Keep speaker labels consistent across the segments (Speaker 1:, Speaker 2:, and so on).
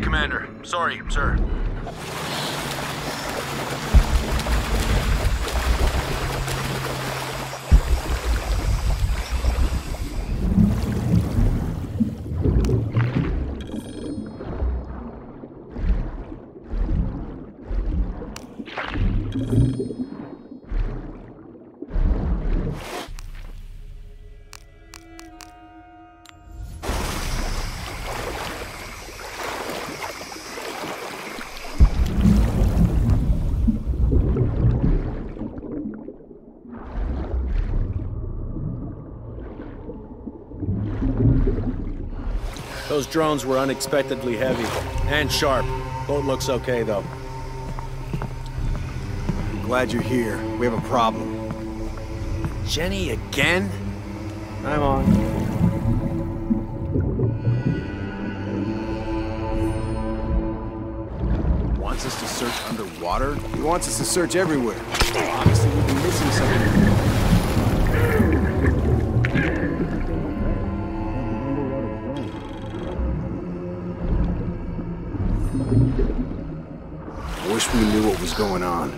Speaker 1: Commander. Sorry, sir.
Speaker 2: Those drones were unexpectedly heavy and sharp. Boat looks okay, though.
Speaker 3: I'm Glad you're here. We have a problem.
Speaker 2: Jenny again?
Speaker 3: I'm on.
Speaker 4: Wants us to search underwater?
Speaker 3: He wants us to search everywhere. Obviously, we've been missing something. Going on.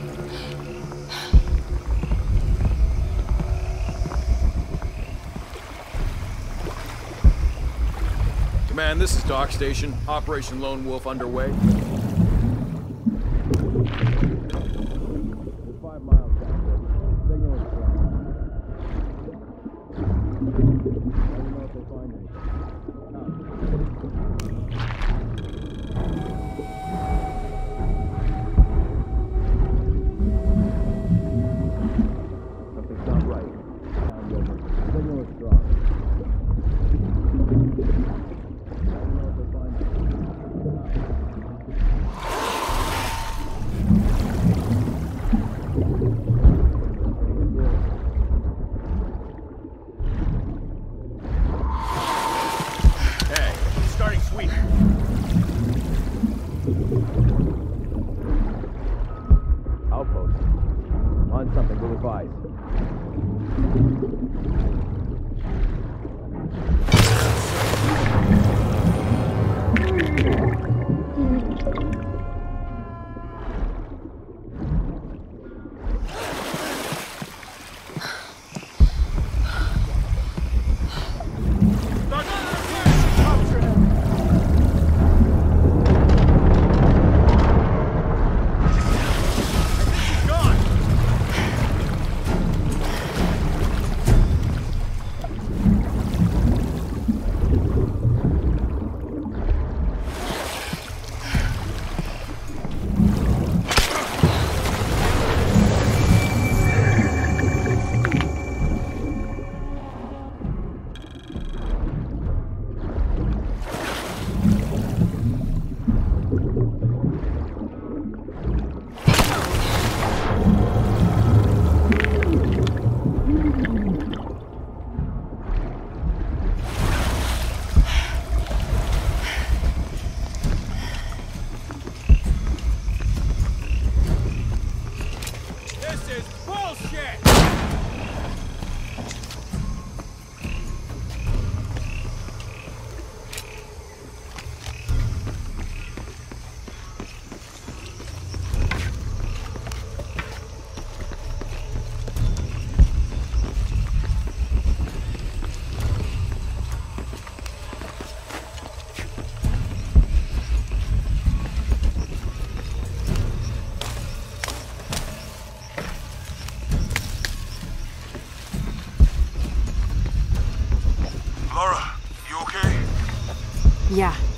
Speaker 4: Command, this is Dock Station. Operation Lone Wolf underway.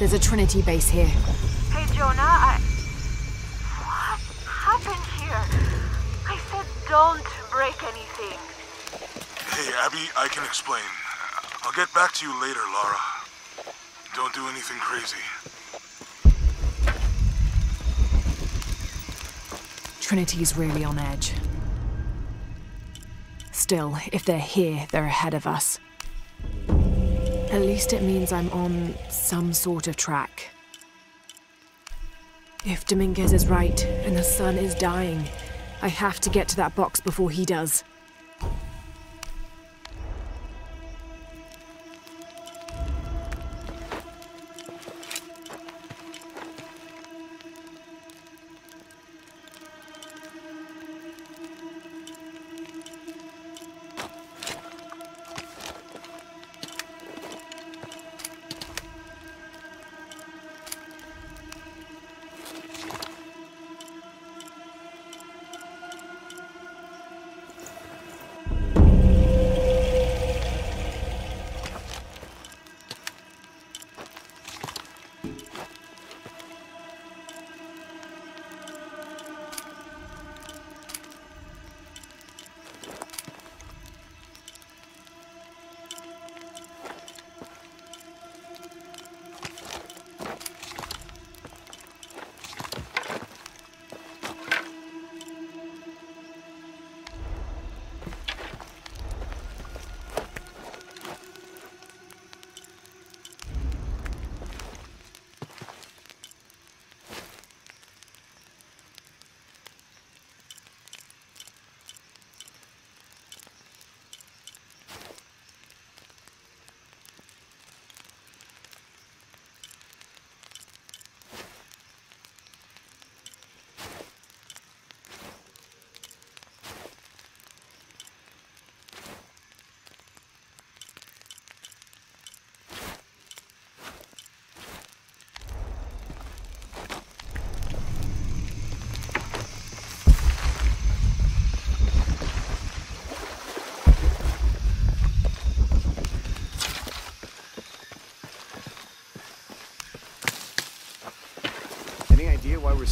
Speaker 5: There's a Trinity base here.
Speaker 6: Hey, Jonah, I... What happened here? I said don't break anything.
Speaker 7: Hey, Abby, I can explain. I'll get back to you later, Lara. Don't do anything crazy.
Speaker 5: Trinity's really on edge. Still, if they're here, they're ahead of us. At least it means I'm on some sort of track. If Dominguez is right and the sun is dying, I have to get to that box before he does.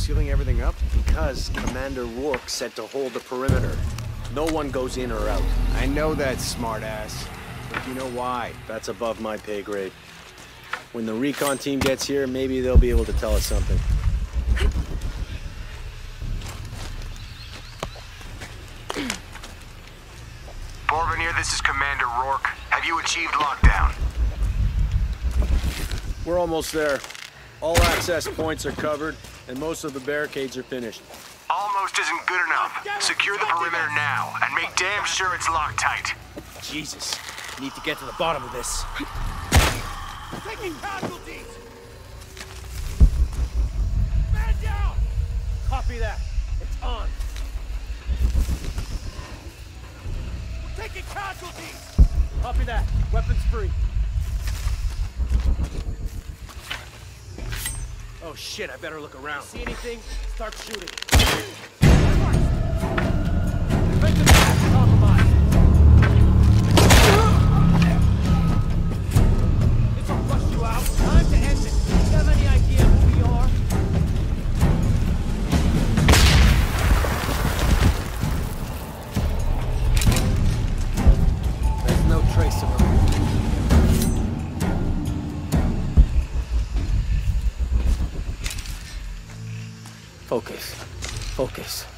Speaker 3: Sealing everything up?
Speaker 2: Because Commander Rourke said to hold the perimeter. No one goes in or out.
Speaker 3: I know that, smartass. But you know why?
Speaker 2: That's above my pay grade. When the recon team gets here, maybe they'll be able to tell us something.
Speaker 1: Porvenir, this is Commander Rourke. Have you achieved lockdown?
Speaker 2: We're almost there. All access points are covered, and most of the barricades are finished.
Speaker 1: Almost isn't good enough. Secure the perimeter now, and make damn sure it's locked tight.
Speaker 8: Jesus. Need to get to the bottom of this.
Speaker 9: Taking casualties! Man down!
Speaker 8: Copy that. It's on.
Speaker 9: We're taking casualties!
Speaker 8: Copy that. Weapons free. Oh shit, I better look around. See anything? Start shooting. Focus. Focus.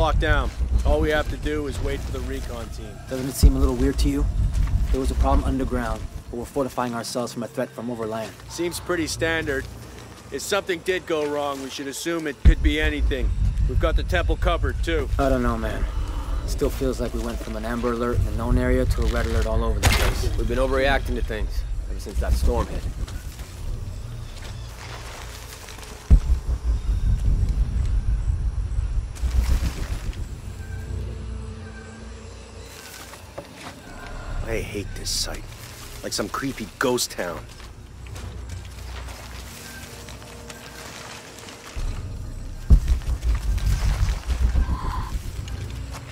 Speaker 2: Perimeter's locked down. All we have to do is wait for the recon team.
Speaker 10: Doesn't it seem a little weird to you? There was a problem underground, but we're fortifying ourselves from a threat from overland.
Speaker 2: Seems pretty standard. If something did go wrong, we should assume it could be anything. We've got the temple covered, too.
Speaker 10: I don't know, man. Still feels like we went from an amber alert in the known area to a red alert all over the place.
Speaker 8: We've been overreacting to things ever since that storm hit.
Speaker 2: I hate this site. Like some creepy ghost town.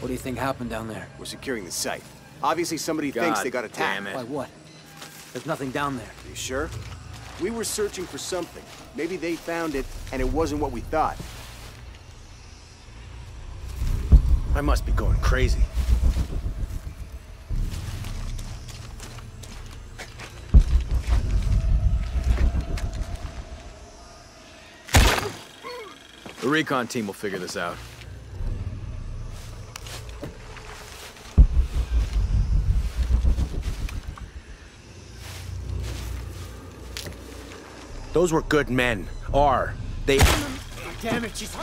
Speaker 10: What do you think happened down there?
Speaker 3: We're securing the site. Obviously somebody
Speaker 2: God
Speaker 3: thinks they got attacked.
Speaker 2: damn it.
Speaker 10: By what? There's nothing down there.
Speaker 3: Are you sure? We were searching for something. Maybe they found it, and it wasn't what we thought.
Speaker 2: I must be going crazy.
Speaker 4: The recon team will figure this out.
Speaker 2: Those were good men. Are. They...
Speaker 8: Damn it, she's...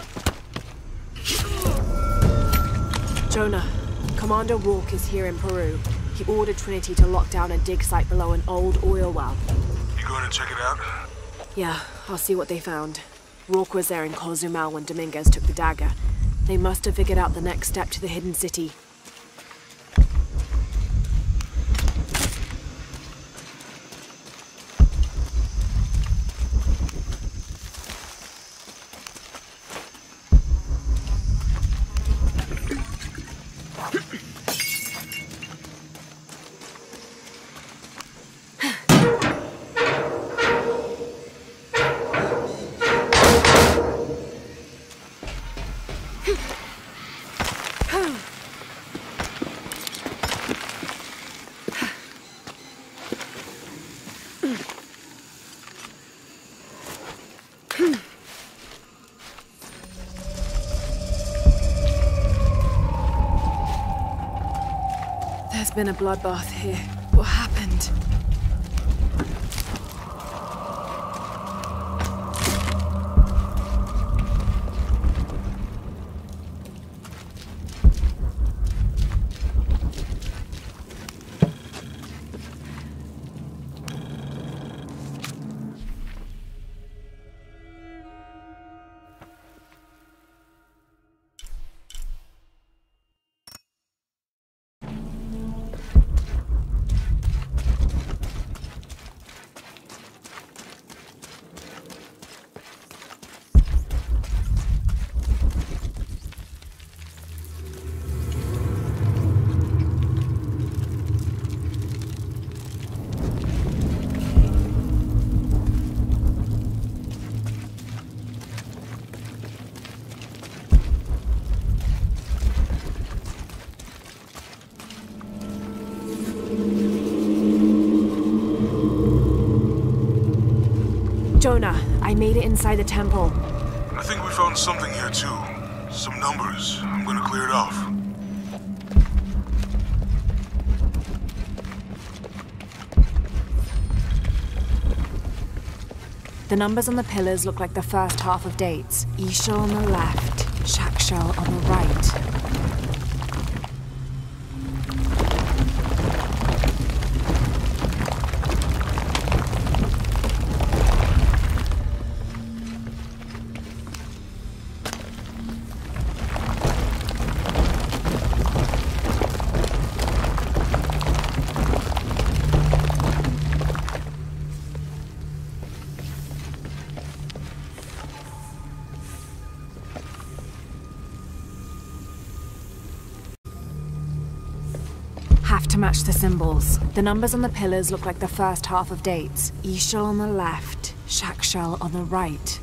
Speaker 5: Jonah, Commander Rourke is here in Peru. He ordered Trinity to lock down a dig site below an old oil well.
Speaker 7: You going to check it out?
Speaker 5: Yeah, I'll see what they found. Rourke was there in Cozumel when Dominguez took the dagger. They must have figured out the next step to the hidden city. Been a bloodbath here. Jonah, I made it inside the temple.
Speaker 7: I think we found something here too. Some numbers. I'm gonna clear it off.
Speaker 5: The numbers on the pillars look like the first half of dates. Ishal on the left, Shakshal on the right. Match the symbols. The numbers on the pillars look like the first half of dates. Ishal on the left, Shakshal on the right.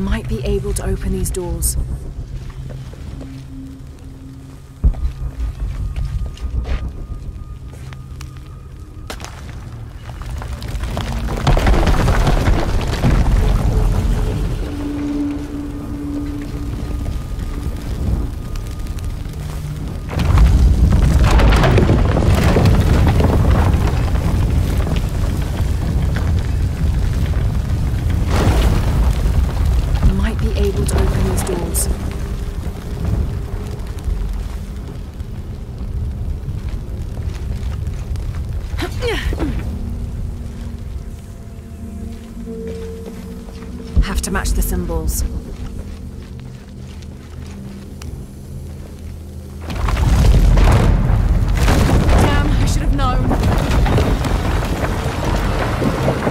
Speaker 5: Might be able to open these doors. Have to match the symbols. Damn, I should have known.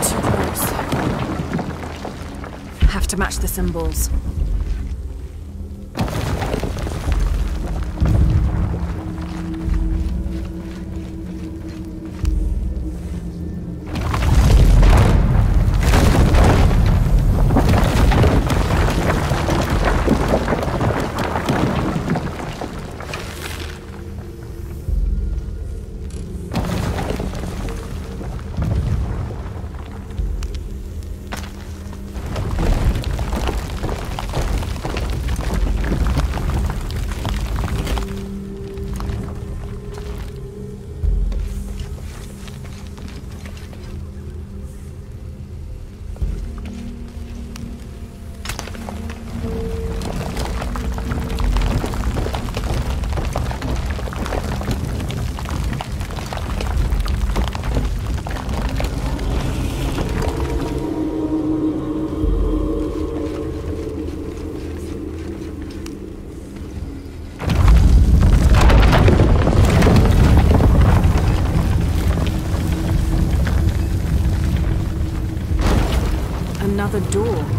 Speaker 5: Too close. Have to match the symbols. Another door.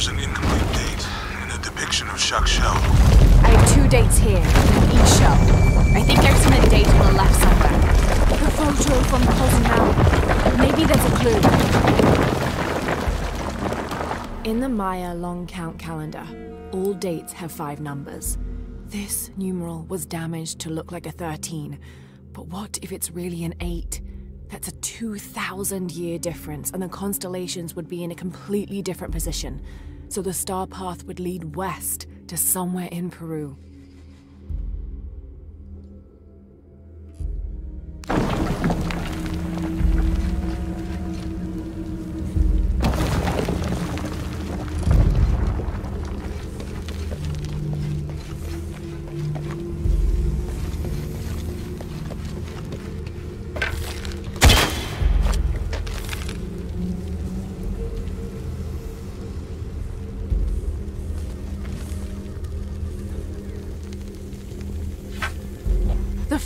Speaker 7: There's an incomplete date and a depiction of Shell.
Speaker 5: I have two dates here, in each show. I think there's a date on the left somewhere. The photo from Cozumel. Maybe there's a clue. In the Maya long count calendar, all dates have five numbers. This numeral was damaged to look like a 13. But what if it's really an 8? That's a 2,000 year difference, and the constellations would be in a completely different position. So the star path would lead west to somewhere in Peru.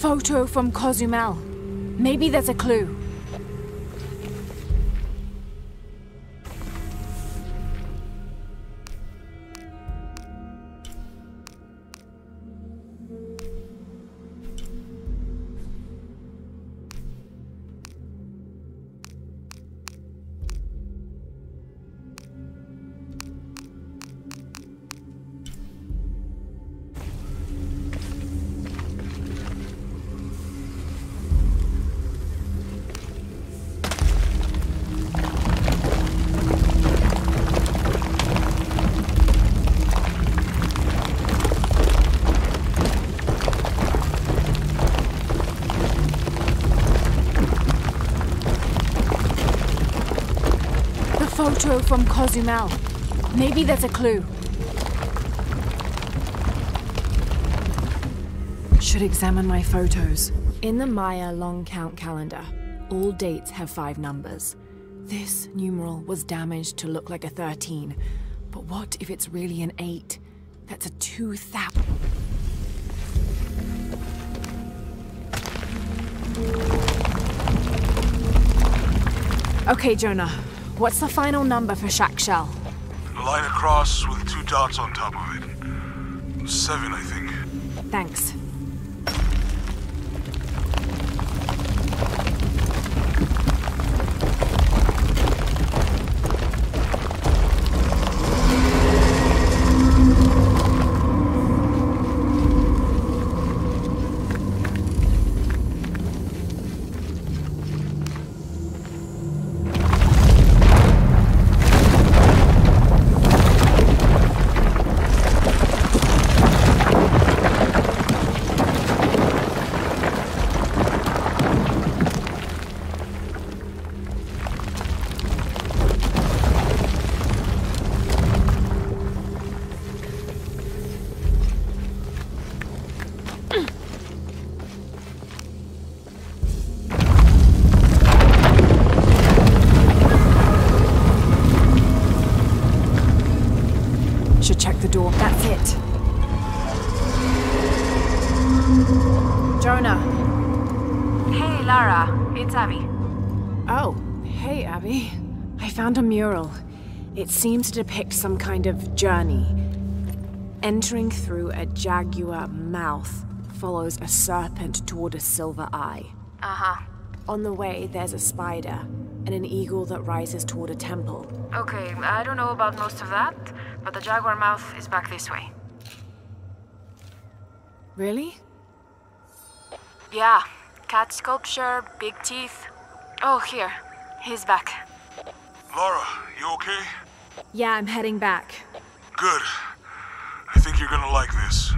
Speaker 5: Photo from Cozumel. Maybe there's a clue. Photo from Cozumel. Maybe there's a clue. Should examine my photos. In the Maya long count calendar, all dates have five numbers. This numeral was damaged to look like a 13. But what if it's really an 8? That's a 2000. Okay, Jonah. What's the final number for Shack Shell?
Speaker 7: Line across with two dots on top of it. Seven, I think.
Speaker 5: Thanks.
Speaker 6: It's Abby.
Speaker 5: Oh, hey, Abby. I found a mural. It seems to depict some kind of journey. Entering through a jaguar mouth follows a serpent toward a silver eye.
Speaker 6: Uh huh.
Speaker 5: On the way, there's a spider and an eagle that rises toward a temple.
Speaker 6: Okay, I don't know about most of that, but the jaguar mouth is back this way.
Speaker 5: Really?
Speaker 6: Yeah, cat sculpture, big teeth. Oh, here. He's back.
Speaker 7: Lara, you okay?
Speaker 5: Yeah, I'm heading back.
Speaker 7: Good. I think you're gonna like this.